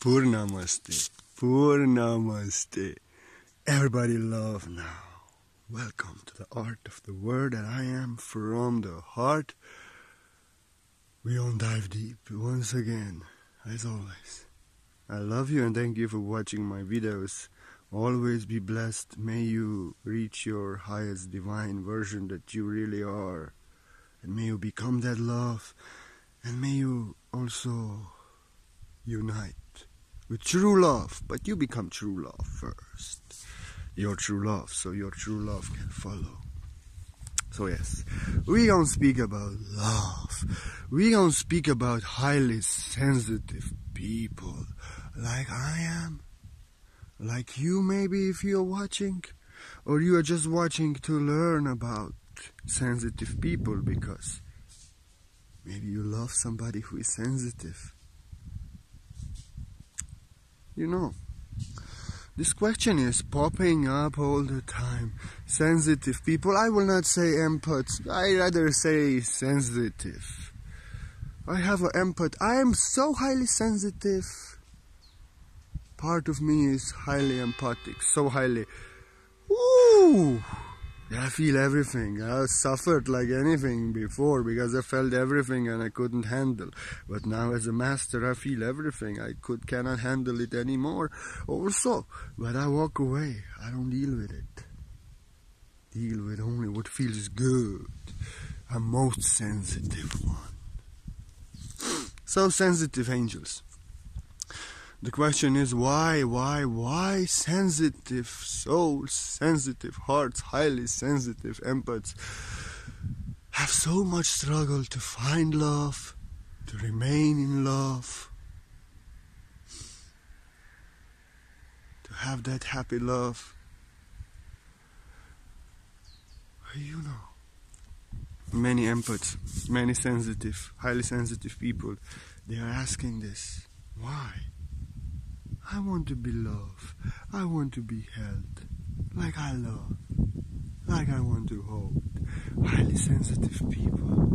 Purnamaste. Purnamaste. Everybody love now. Welcome to the art of the word that I am from the heart. We all dive deep once again, as always. I love you and thank you for watching my videos. Always be blessed. May you reach your highest divine version that you really are. And may you become that love. And may you also unite with true love, but you become true love first. Your true love, so your true love can follow. So yes, we gonna speak about love. We gonna speak about highly sensitive people, like I am, like you maybe if you're watching, or you are just watching to learn about sensitive people because maybe you love somebody who is sensitive you know. This question is popping up all the time. Sensitive people, I will not say empaths, I rather say sensitive. I have an empath. I am so highly sensitive. Part of me is highly empathic, so highly. Ooh! I feel everything. I suffered like anything before because I felt everything and I couldn't handle. But now as a master I feel everything. I could cannot handle it anymore also. But I walk away. I don't deal with it. Deal with only what feels good. I'm most sensitive one. So sensitive angels. The question is why, why, why sensitive souls, sensitive hearts, highly sensitive empaths have so much struggle to find love, to remain in love, to have that happy love. You know, many empaths, many sensitive, highly sensitive people, they are asking this. Why? I want to be loved. I want to be held. Like I love. Like I want to hold. Highly sensitive people.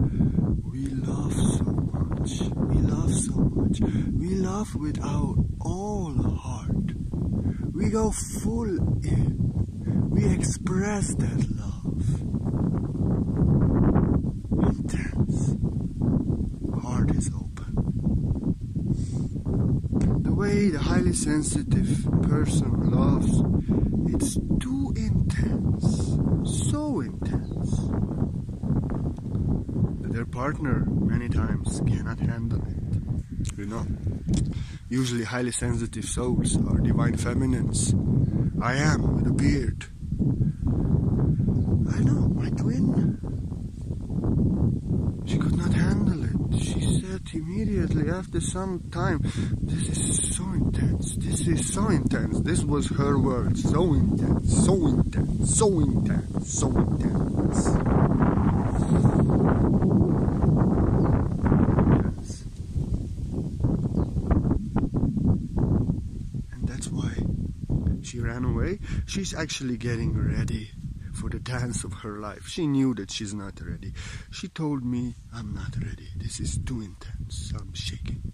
We love so much. We love so much. We love with our all heart. We go full in. We express that love. Intense. Heart is open the highly sensitive person loves, it's too intense, so intense, that their partner many times cannot handle it. You know, usually highly sensitive souls are divine feminines. I am with a beard. I know, my twin. She could not handle it. She said immediately after some time, this is so intense, this is so intense. This was her word, so intense, so intense, so intense, so intense. And that's why she ran away. She's actually getting ready for the dance of her life. She knew that she's not ready. She told me, I'm not ready. This is too intense. I'm shaking.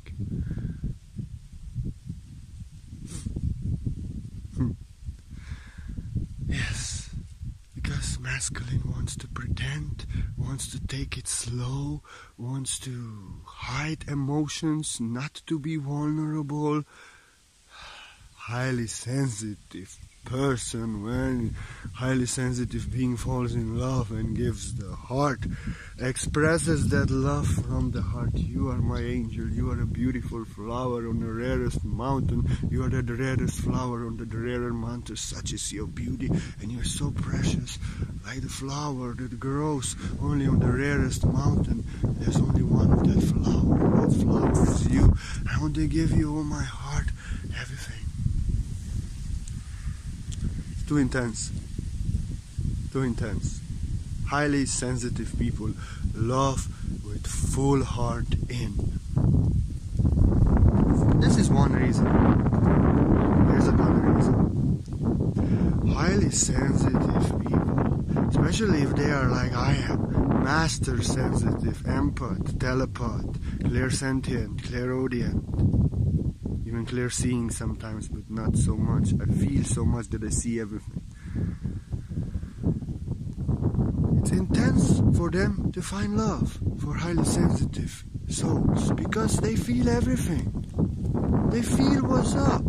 Hmm. Yes, because masculine wants to pretend, wants to take it slow, wants to hide emotions, not to be vulnerable, highly sensitive person when highly sensitive being falls in love and gives the heart expresses that love from the heart. You are my angel. You are a beautiful flower on the rarest mountain. You are the rarest flower on the rarer mountain. Such is your beauty and you're so precious. Like the flower that grows only on the rarest mountain there's only one of that flower. That flower is you? I want to give you all my heart everything too intense. Too intense. Highly sensitive people love with full heart in. This is one reason. Here's another reason. Highly sensitive people, especially if they are like I am, master sensitive, empath, telepath, clairsentient, clairaudient, even clear seeing sometimes, but not so much. I feel so much that I see everything. It's intense for them to find love for highly sensitive souls because they feel everything. They feel what's up.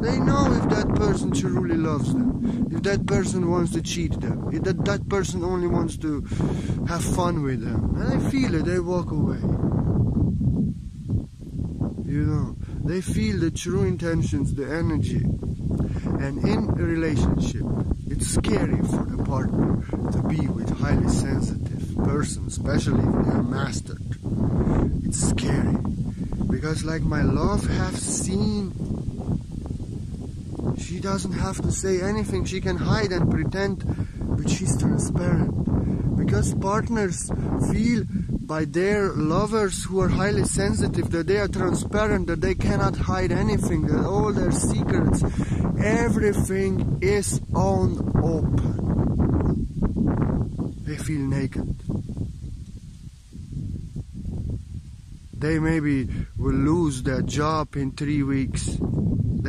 They know if that person truly loves them, if that person wants to cheat them, if that, that person only wants to have fun with them. And they feel it, they walk away. You know, they feel the true intentions, the energy. And in a relationship, it's scary for the partner to be with highly sensitive person, especially if they are mastered. It's scary. Because like my love have seen she doesn't have to say anything. She can hide and pretend, but she's transparent. Because partners feel by their lovers who are highly sensitive that they are transparent, that they cannot hide anything, that all their secrets, everything is on open. They feel naked. They maybe will lose their job in three weeks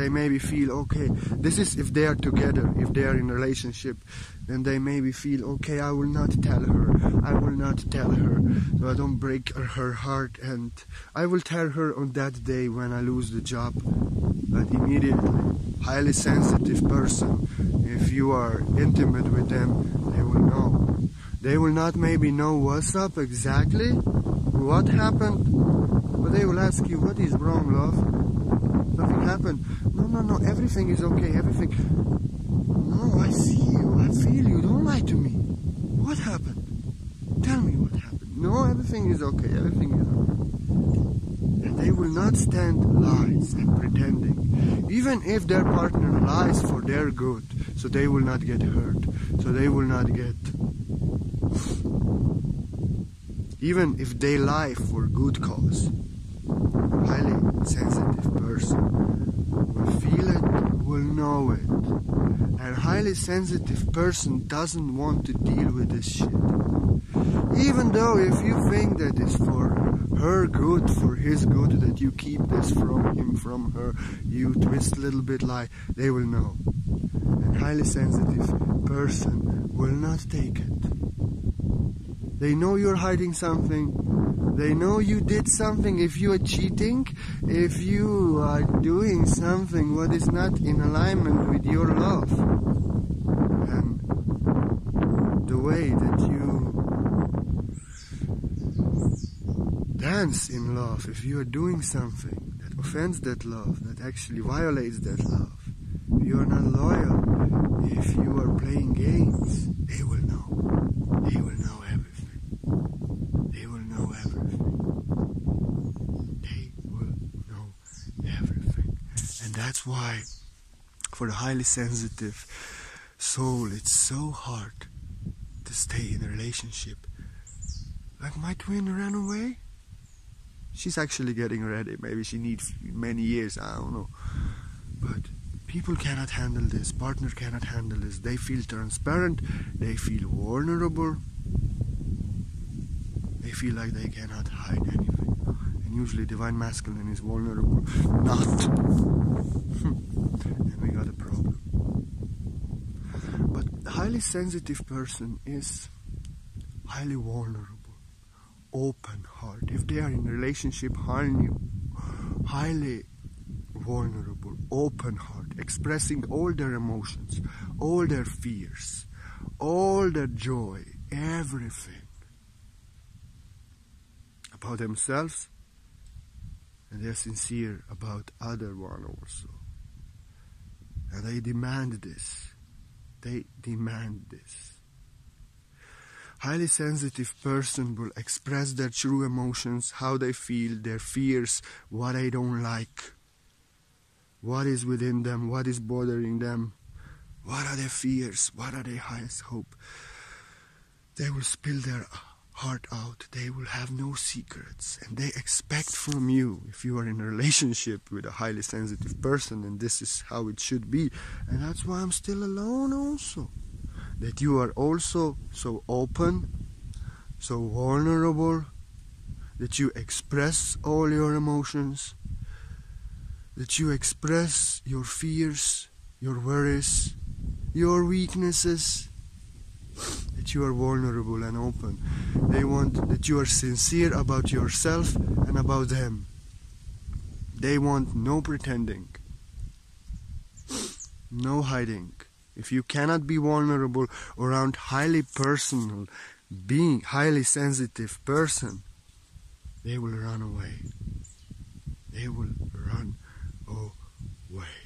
they maybe feel okay this is if they are together if they are in a relationship then they maybe feel okay i will not tell her i will not tell her so i don't break her heart. And i will tell her on that day when i lose the job. But immediately highly sensitive person if you are intimate with them they will know. They will not maybe know what's up exactly what happened but they will ask you what is wrong love? Nothing happened. No, no, everything is okay, everything. No, I see you, I feel you, don't lie to me. What happened? Tell me what happened. No, everything is okay, everything is okay. And they will not stand lies and pretending. Even if their partner lies for their good, so they will not get hurt, so they will not get even if they lie for good cause highly sensitive person will feel it, will know it. A highly sensitive person doesn't want to deal with this shit. Even though if you think that it's for her good, for his good, that you keep this from him, from her, you twist a little bit like, they will know. And highly sensitive person will not take it. They know you're hiding something. They know you did something. If you are cheating, if you are doing something what is not in alignment with your love, and the way that you dance in love, if you are doing something that offends that love, that actually violates that love, if you are not loyal, if you are playing games, they will know. They will know everything. They will know everything. They will know everything. And that's why, for the highly sensitive soul, it's so hard to stay in a relationship. Like my twin ran away. She's actually getting ready. Maybe she needs many years. I don't know. But people cannot handle this. Partner cannot handle this. They feel transparent. They feel vulnerable they feel like they cannot hide anything. Usually divine masculine is vulnerable. Not. and we got a problem. But highly sensitive person is highly vulnerable, open heart. If they are in a relationship, highly, highly vulnerable, open heart, expressing all their emotions, all their fears, all their joy, everything about themselves and they're sincere about other one also. And they demand this. They demand this. Highly sensitive person will express their true emotions, how they feel, their fears, what they don't like, what is within them, what is bothering them, what are their fears, what are their highest hope. They will spill their heart out. They will have no secrets. And they expect from you, if you are in a relationship with a highly sensitive person, and this is how it should be. And that's why I'm still alone also. That you are also so open, so vulnerable, that you express all your emotions, that you express your fears, your worries, your weaknesses, that you are vulnerable and open. They want that you are sincere about yourself and about them. They want no pretending, no hiding. If you cannot be vulnerable around highly personal, being highly sensitive person, they will run away. They will run away.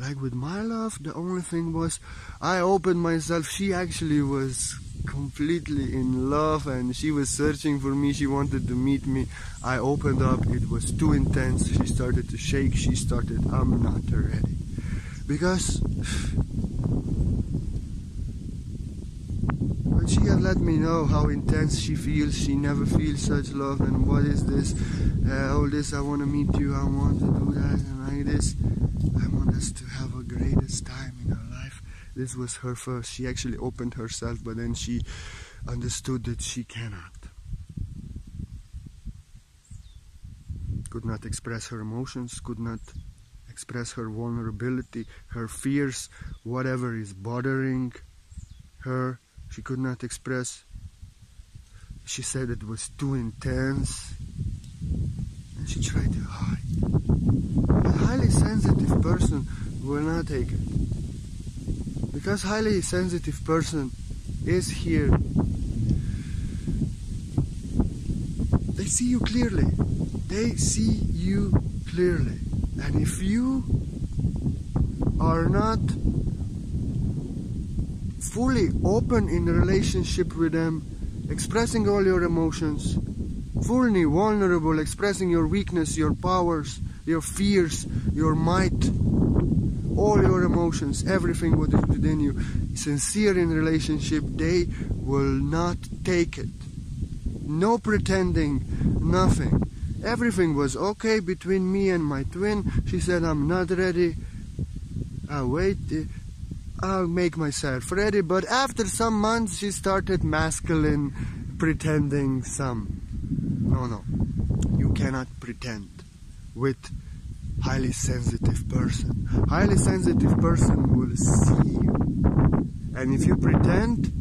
Like with my love, the only thing was I opened myself. She actually was completely in love and she was searching for me. She wanted to meet me. I opened up. It was too intense. She started to shake. She started, I'm not ready. Because but she had let me know how intense she feels. She never feels such love. And what is this? Uh, all this, I want to meet you. I want to do that and like this. I want us to have a greatest time in our life. This was her first. She actually opened herself, but then she understood that she cannot. Could not express her emotions, could not express her vulnerability, her fears, whatever is bothering her she could not express. She said it was too intense and she tried to hide. A highly sensitive person will not take it. Because highly sensitive person is here. They see you clearly. They see you clearly. And if you are not fully open in relationship with them, expressing all your emotions, fully vulnerable, expressing your weakness, your powers, your fears, your might, all your emotions, everything what is within you, sincere in relationship, they will not take it. No pretending, nothing. Everything was okay between me and my twin. She said, I'm not ready. I waited. I'll make myself ready. But after some months, she started masculine, pretending some. No, no. You cannot pretend with highly sensitive person. Highly sensitive person will see you. And if you pretend,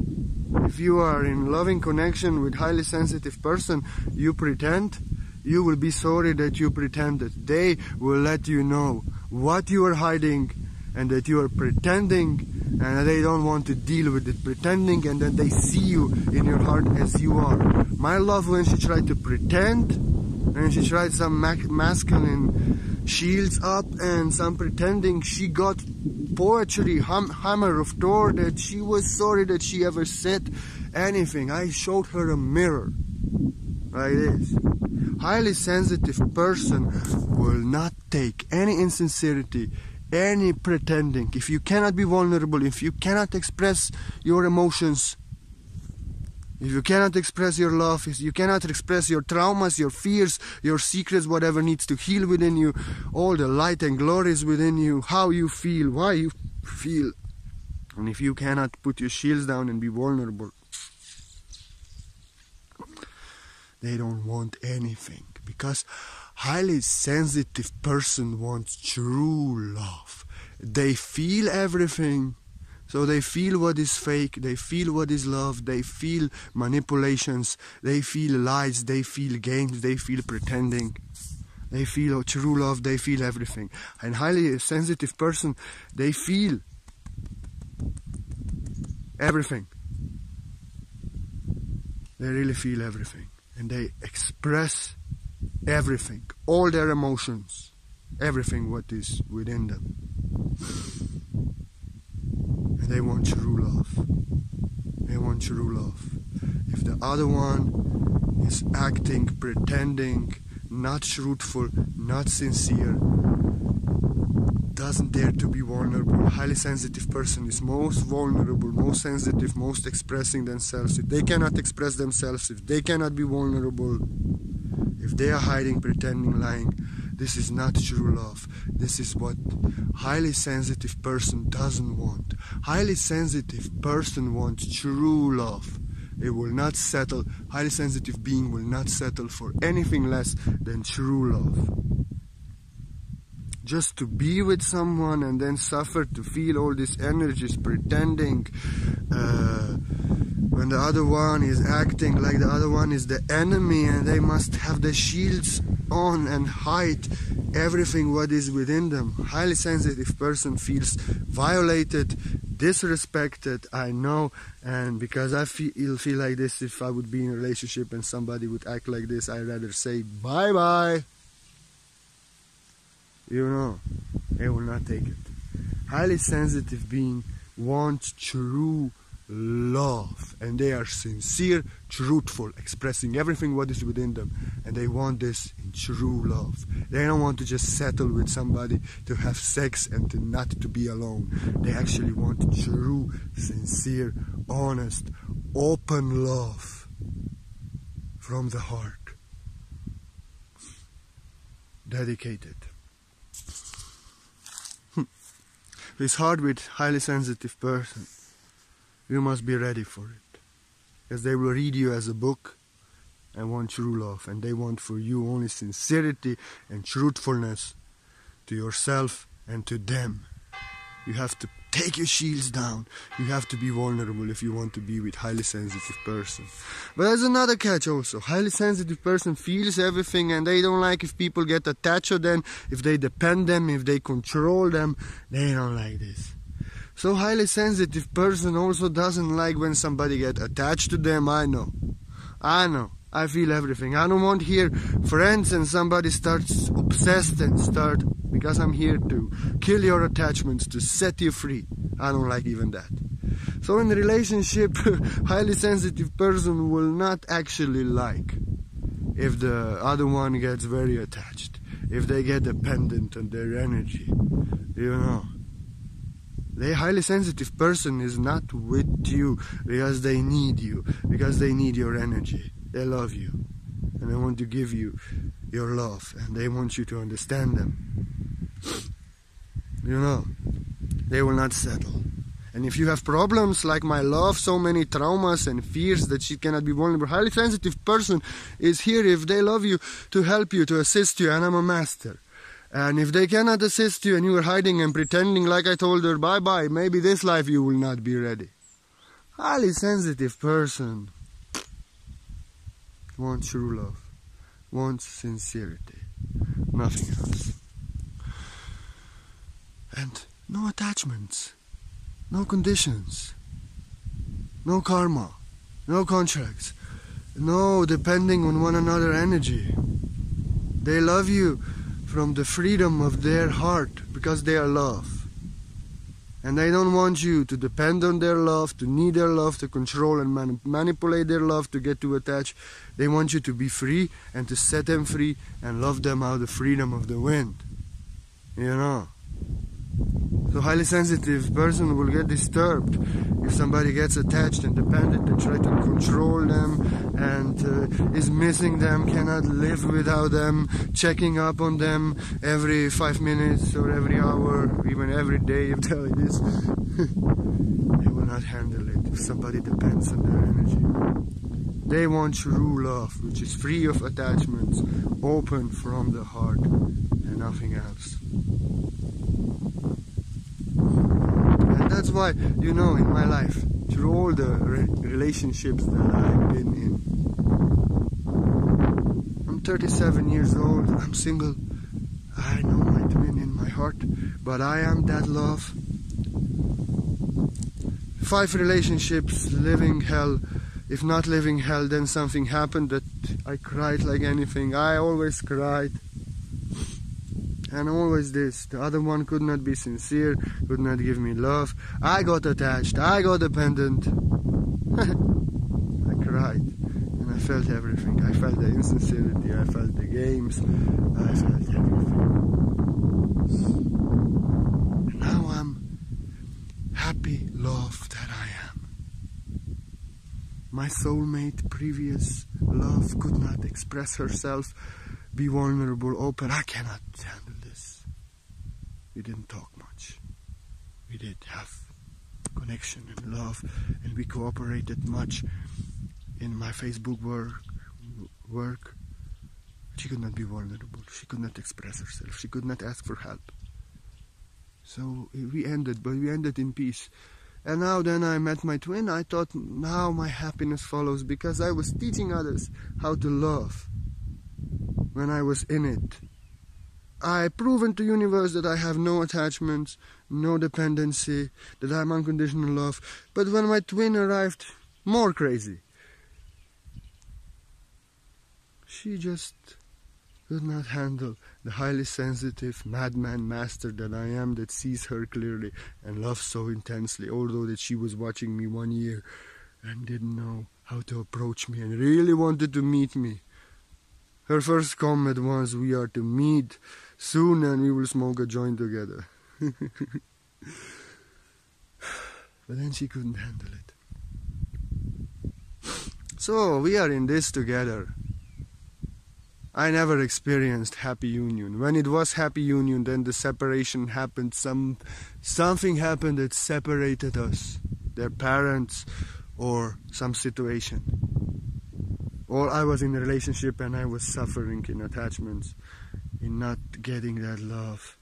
if you are in loving connection with highly sensitive person, you pretend, you will be sorry that you pretended. They will let you know what you are hiding and that you are pretending and they don't want to deal with it pretending and then they see you in your heart as you are. My love when she tried to pretend and she tried some masculine shields up and some pretending she got poetry hum hammer of Thor that she was sorry that she ever said anything. I showed her a mirror like this. Highly sensitive person will not take any insincerity any pretending, if you cannot be vulnerable, if you cannot express your emotions, if you cannot express your love, if you cannot express your traumas, your fears, your secrets, whatever needs to heal within you, all the light and glories within you, how you feel, why you feel, and if you cannot put your shields down and be vulnerable, they don't want anything. Because highly sensitive person wants true love. They feel everything. So they feel what is fake, they feel what is love, they feel manipulations, they feel lies, they feel games, they feel pretending. They feel true love, they feel everything. And highly sensitive person, they feel everything. They really feel everything. And they express everything, all their emotions, everything what is within them. And they want to rule off. They want to rule off. If the other one is acting, pretending, not truthful, not sincere, doesn't dare to be vulnerable. Highly sensitive person is most vulnerable, most sensitive, most expressing themselves. If they cannot express themselves, if they cannot be vulnerable, if they are hiding, pretending, lying, this is not true love. This is what highly sensitive person doesn't want. Highly sensitive person wants true love. It will not settle. Highly sensitive being will not settle for anything less than true love. just to be with someone and then suffer to feel all these energies pretending uh, when the other one is acting like the other one is the enemy and they must have the shields on and hide everything what is within them highly sensitive person feels violated disrespected i know and because i feel feel like this if i would be in a relationship and somebody would act like this i'd rather say bye bye you know, they will not take it. Highly sensitive being wants true love and they are sincere, truthful, expressing everything what is within them and they want this in true love. They don't want to just settle with somebody to have sex and to not to be alone. They actually want true, sincere, honest, open love from the heart. Dedicated. Hmm. It's hard with highly sensitive person. You must be ready for it. Because they will read you as a book and want true love. And they want for you only sincerity and truthfulness to yourself and to them. You have to take your shields down. You have to be vulnerable if you want to be with highly sensitive person. But there's another catch also. Highly sensitive person feels everything and they don't like if people get attached to them, if they depend them, if they control them. They don't like this. So highly sensitive person also doesn't like when somebody get attached to them. I know. I know. I feel everything. I don't want here friends and somebody starts obsessed and start because I'm here to kill your attachments to set you free. I don't like even that. So in relationship, highly sensitive person will not actually like if the other one gets very attached, if they get dependent on their energy, you know. The highly sensitive person is not with you because they need you, because they need your energy. They love you and they want to give you your love and they want you to understand them. You know, they will not settle. And if you have problems like my love, so many traumas and fears that she cannot be vulnerable, highly sensitive person is here if they love you to help you, to assist you, and I'm a master. And if they cannot assist you and you are hiding and pretending like I told her, bye bye, maybe this life you will not be ready. Highly sensitive person. Wants true love, wants sincerity, nothing else. And no attachments, no conditions, no karma, no contracts, no depending on one another energy. They love you from the freedom of their heart because they are love. And they don't want you to depend on their love, to need their love, to control and man manipulate their love, to get too attached. They want you to be free and to set them free and love them out the freedom of the wind. You know. So highly sensitive person will get disturbed if somebody gets attached and dependent and try to control them and uh, is missing them, cannot live without them, checking up on them every five minutes or every hour, even every day if they there it is. they will not handle it if somebody depends on their energy. They want true love, which is free of attachments, open from the heart, and nothing else. And that's why, you know, in my life, through all the re relationships that I've been in, I'm 37 years old, I'm single, I know my twin in my heart, but I am that love. Five relationships, living hell. If not living hell, then something happened that I cried like anything. I always cried and always this. The other one could not be sincere, could not give me love. I got attached, I got dependent. I cried and I felt everything. I felt the insincerity, I felt the games, I felt everything. And now I'm happy, love that I am. My soulmate, previous love, could not express herself, be vulnerable, open. I cannot we didn't talk much. We did have connection and love, and we cooperated much in my Facebook work. Work, She could not be vulnerable. She could not express herself. She could not ask for help. So eh, we ended, but we ended in peace. And now then I met my twin, I thought now my happiness follows because I was teaching others how to love when I was in it. I proven to universe that I have no attachments, no dependency, that I'm unconditional love. But when my twin arrived, more crazy. She just could not handle the highly sensitive madman master that I am that sees her clearly and loves so intensely, although that she was watching me one year and didn't know how to approach me and really wanted to meet me. Her first comment was, We are to meet soon and we will smoke a joint together. but then she couldn't handle it. So we are in this together. I never experienced happy union. When it was happy union, then the separation happened. Some something happened that separated us, their parents, or some situation. Or I was in a relationship and I was suffering in attachments, in not getting that love,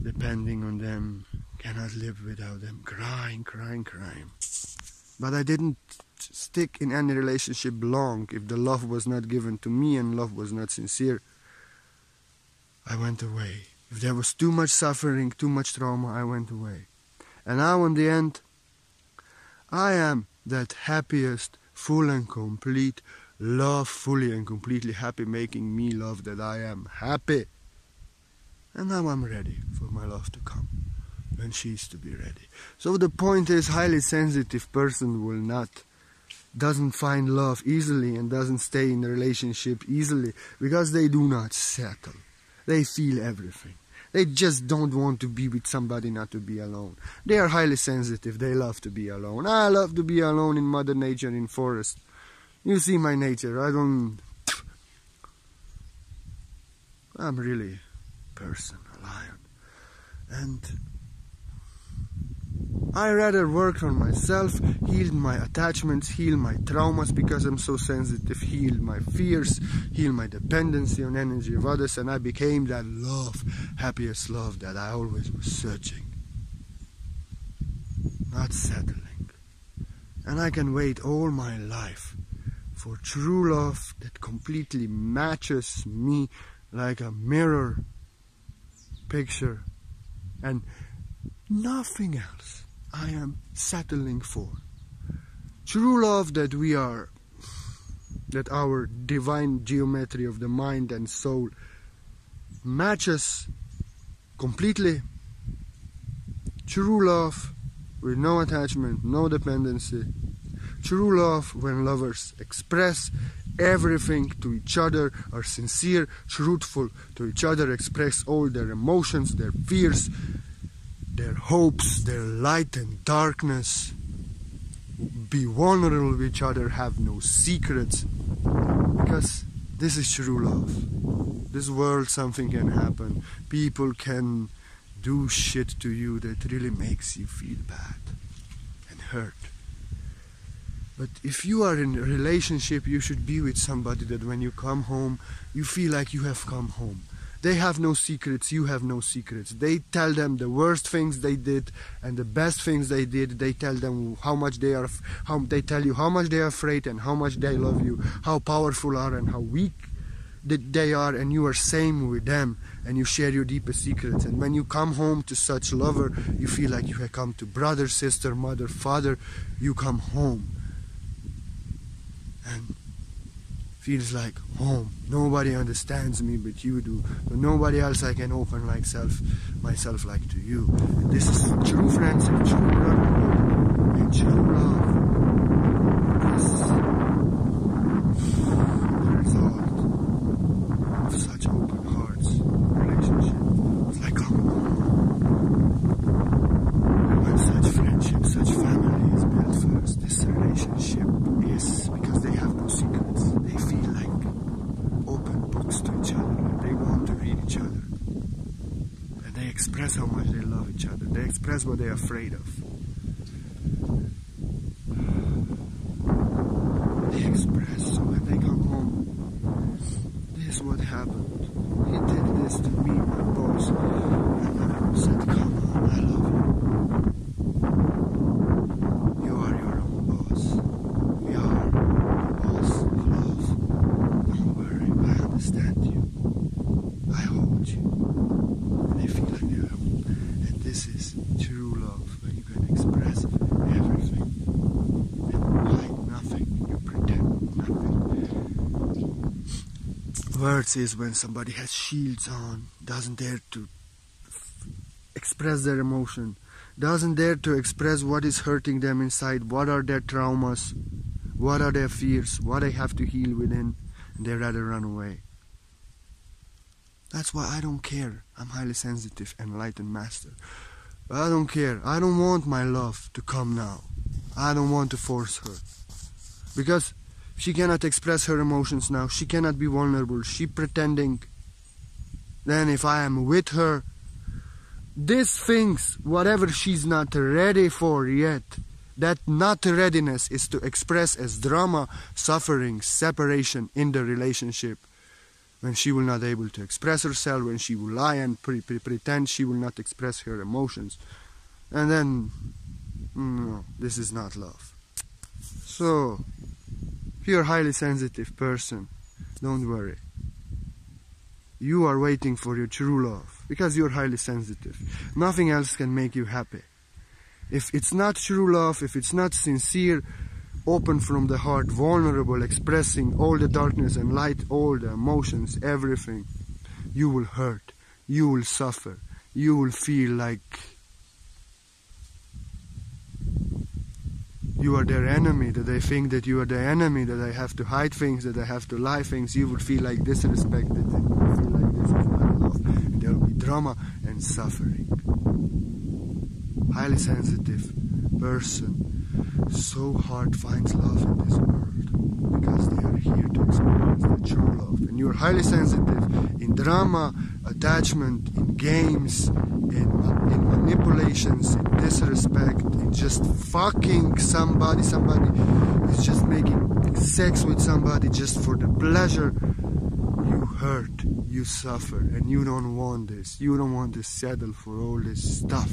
depending on them, cannot live without them, crying, crying, crying. But I didn't stick in any relationship long if the love was not given to me and love was not sincere. I went away. If there was too much suffering, too much trauma, I went away. And now, in the end, I am that happiest, full and complete, love fully and completely happy, making me love that I am happy. And now I'm ready for my love to come when she's to be ready. So the point is, highly sensitive person will not doesn't find love easily and doesn't stay in a relationship easily because they do not settle. They feel everything. They just don't want to be with somebody, not to be alone. They are highly sensitive. They love to be alone. I love to be alone in Mother Nature, in forest. You see my nature. I don't. I'm really a person, a lion. And I rather work on myself, heal my attachments, heal my traumas because I'm so sensitive, heal my fears, heal my dependency on energy of others, and I became that love, happiest love that I always was searching. Not settling. And I can wait all my life for true love that completely matches me like a mirror picture and nothing else. I am settling for. True love that we are, that our divine geometry of the mind and soul matches completely. True love with no attachment, no dependency. True love when lovers express everything to each other, are sincere, truthful to each other, express all their emotions, their fears, their hopes, their light and darkness, be vulnerable with each other, have no secrets, because this is true love. This world, something can happen. People can do shit to you that really makes you feel bad and hurt. But if you are in a relationship, you should be with somebody that when you come home, you feel like you have come home they have no secrets, you have no secrets. They tell them the worst things they did and the best things they did. They tell them how much they are, how they tell you how much they are afraid and how much they love you, how powerful are and how weak that they are, and you are same with them, and you share your deepest secrets. And when you come home to such lover, you feel like you have come to brother, sister, mother, father. You come home, and feels like home. Nobody understands me but you do. But nobody else I can open like self, myself like to you. And this is true friendship, true brotherhood, and true love. Express how much they love each other. They express what they're afraid of. They express so when they come home. This is what is true love, when you can express everything and hide nothing, you pretend nothing. Is when somebody has shields on, doesn't dare to express their emotion, doesn't dare to express what is hurting them inside, what are their traumas, what are their fears, what they have to heal within, and they rather run away. That's why I don't care. I'm highly sensitive, enlightened master. I don't care. I don't want my love to come now. I don't want to force her. Because she cannot express her emotions now. She cannot be vulnerable. She pretending. Then if I am with her, these things, whatever she's not ready for yet, that not readiness is to express as drama, suffering, separation in the relationship when she will not able to express herself, when she will lie and pre pre pretend she will not express her emotions. And then, mm, no, this is not love. So, you're a highly sensitive person, don't worry. You are waiting for your true love because you're highly sensitive. Nothing else can make you happy. If it's not true love, if it's not sincere, open from the heart, vulnerable, expressing all the darkness and light, all the emotions, everything, you will hurt, you will suffer, you will feel like you are their enemy, that they think that you are the enemy, that I have to hide things, that I have to lie things, you would feel like disrespected, and you will feel like this is not love, and there will be drama and suffering. Highly sensitive person so hard finds love in this world because they are here to experience the true love. And you're highly sensitive in drama, attachment, in games, in, in manipulations, in disrespect, in just fucking somebody. Somebody is just making sex with somebody just for the pleasure. You hurt, you suffer, and you don't want this. You don't want to settle for all this stuff.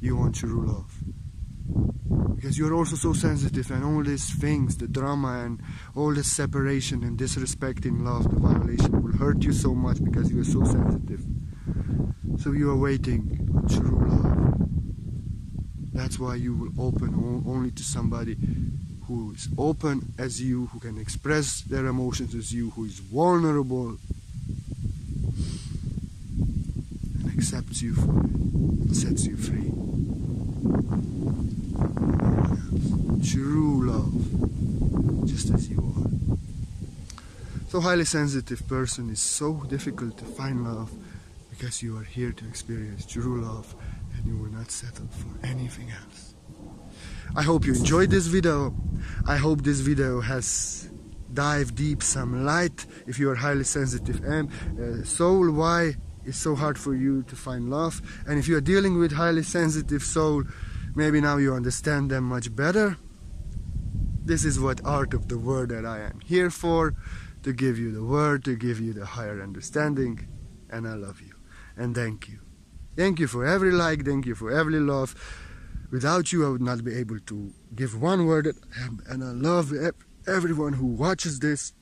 You want true love because you're also so sensitive and all these things the drama and all the separation and disrespect in love the violation will hurt you so much because you are so sensitive so you are waiting true love. That's why you will open only to somebody who is open as you who can express their emotions as you who is vulnerable and accepts you for it and sets you free. True love, just as you are. So highly sensitive person is so difficult to find love because you are here to experience true love and you will not settle for anything else. I hope you enjoyed this video. I hope this video has dive deep some light if you are highly sensitive and uh, soul why it's so hard for you to find love and if you are dealing with highly sensitive soul maybe now you understand them much better this is what art of the word that I am here for, to give you the word, to give you the higher understanding. And I love you. And thank you. Thank you for every like, thank you for every love. Without you, I would not be able to give one word. And I love everyone who watches this.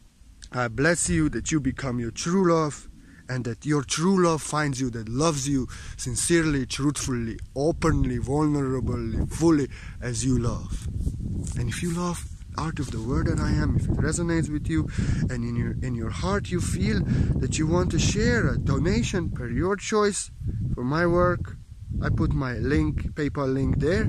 I bless you that you become your true love and that your true love finds you, that loves you sincerely, truthfully, openly, vulnerably, fully as you love. And if you love art of the word that I am, if it resonates with you, and in your in your heart you feel that you want to share a donation per your choice for my work, I put my link, PayPal link there.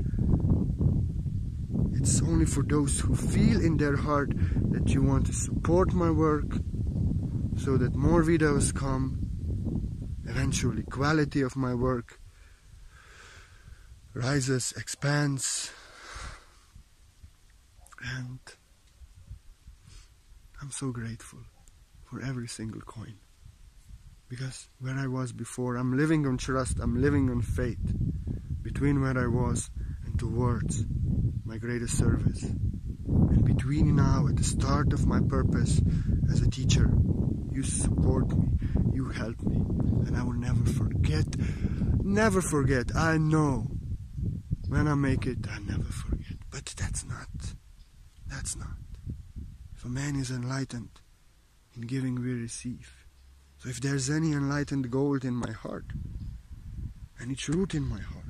It's only for those who feel in their heart that you want to support my work so that more videos come eventually quality of my work rises expands and I'm so grateful for every single coin because where I was before I'm living on trust I'm living on faith between where I was and towards my greatest service and between now at the start of my purpose as a teacher you support me, you help me, and I will never forget, never forget. I know when I make it, I never forget. But that's not, that's not. If a man is enlightened, in giving we receive. So if there's any enlightened gold in my heart, and it's root in my heart,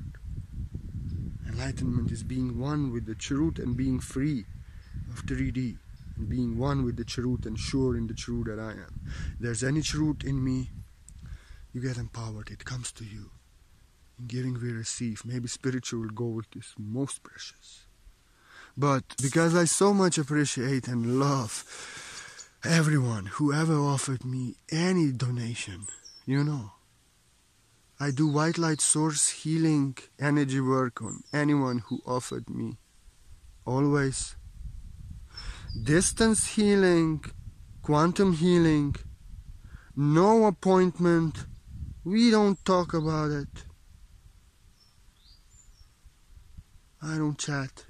Enlightenment is being one with the truth and being free of 3D and being one with the truth and sure in the truth that I am. If there's any truth in me, you get empowered. It comes to you. In giving, we receive. Maybe spiritual gold is most precious. But because I so much appreciate and love everyone who ever offered me any donation, you know, I do white light source healing energy work on anyone who offered me. Always. Distance healing, quantum healing, no appointment. We don't talk about it. I don't chat.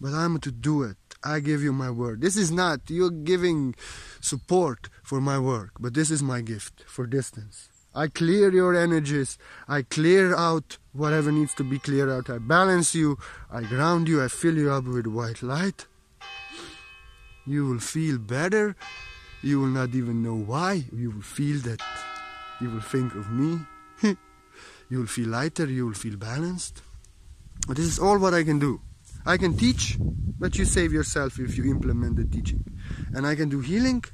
But I'm to do it. I give you my word. This is not, you're giving support for my work, but this is my gift for distance. I clear your energies. I clear out whatever needs to be cleared out. I balance you. I ground you. I fill you up with white light. You will feel better. You will not even know why. You will feel that you will think of me. you will feel lighter. You will feel balanced. But this is all what I can do. I can teach, but you save yourself if you implement the teaching. And I can do healing.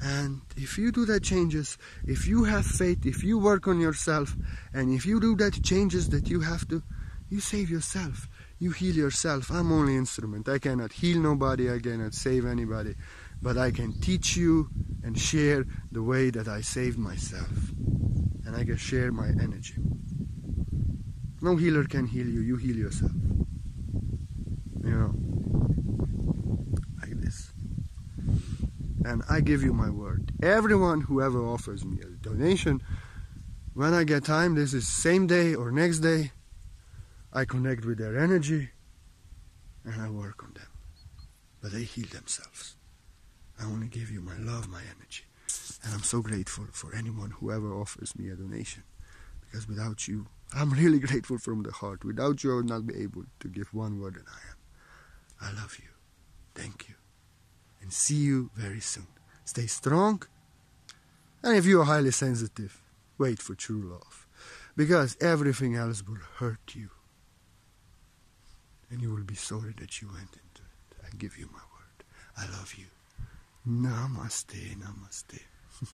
And if you do that changes, if you have faith, if you work on yourself, and if you do that changes that you have to, you save yourself. You heal yourself. I'm only instrument. I cannot heal nobody. I cannot save anybody. But I can teach you and share the way that I saved myself. And I can share my energy. No healer can heal you. You heal yourself. You know, like this. And I give you my word. Everyone who ever offers me a donation, when I get time, this is same day or next day, I connect with their energy and I work on them. But they heal themselves. I only give you my love, my energy. And I'm so grateful for anyone who ever offers me a donation. Because without you, I'm really grateful from the heart. Without you, I would not be able to give one word and I am. I love you. Thank you. And see you very soon. Stay strong. And if you are highly sensitive, wait for true love. Because everything else will hurt you. And you will be sorry that you went into it. I give you my word. I love you. Namaste, namaste.